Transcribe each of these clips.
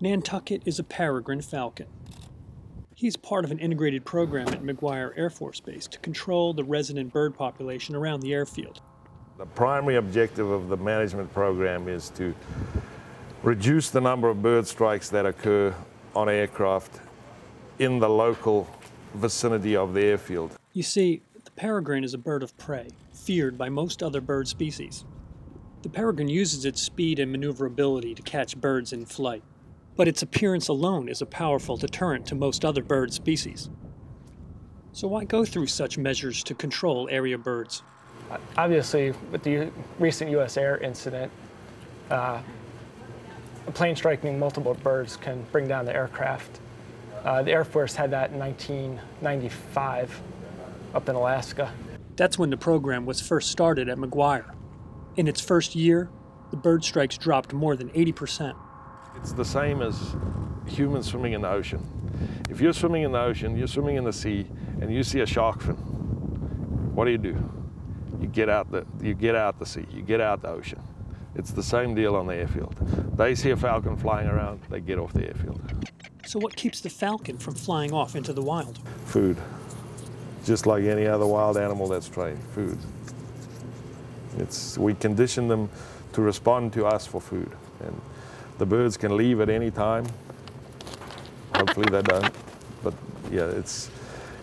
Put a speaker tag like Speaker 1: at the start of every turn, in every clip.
Speaker 1: Nantucket is a peregrine falcon. He's part of an integrated program at McGuire Air Force Base to control the resident bird population around the airfield.
Speaker 2: The primary objective of the management program is to reduce the number of bird strikes that occur on aircraft in the local vicinity of the airfield.
Speaker 1: You see, the peregrine is a bird of prey, feared by most other bird species. The peregrine uses its speed and maneuverability to catch birds in flight, but its appearance alone is a powerful deterrent to most other bird species. So why go through such measures to control area birds?
Speaker 3: Obviously, with the recent U.S. air incident, uh, a plane striking multiple birds can bring down the aircraft. Uh, the Air Force had that in 1995 up in Alaska.
Speaker 1: That's when the program was first started at McGuire. In its first year, the bird strikes dropped more than 80%.
Speaker 2: It's the same as humans swimming in the ocean. If you're swimming in the ocean, you're swimming in the sea, and you see a shark fin, what do you do? You get out the, you get out the sea, you get out the ocean. It's the same deal on the airfield. They see a falcon flying around, they get off the airfield.
Speaker 1: So what keeps the falcon from flying off into the wild?
Speaker 2: Food. Just like any other wild animal that's trained, food. It's, we condition them to respond to us for food. And the birds can leave at any time. Hopefully they don't. But yeah, it's,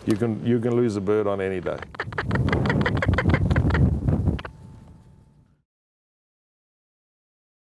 Speaker 2: you can, you can lose a bird on any day.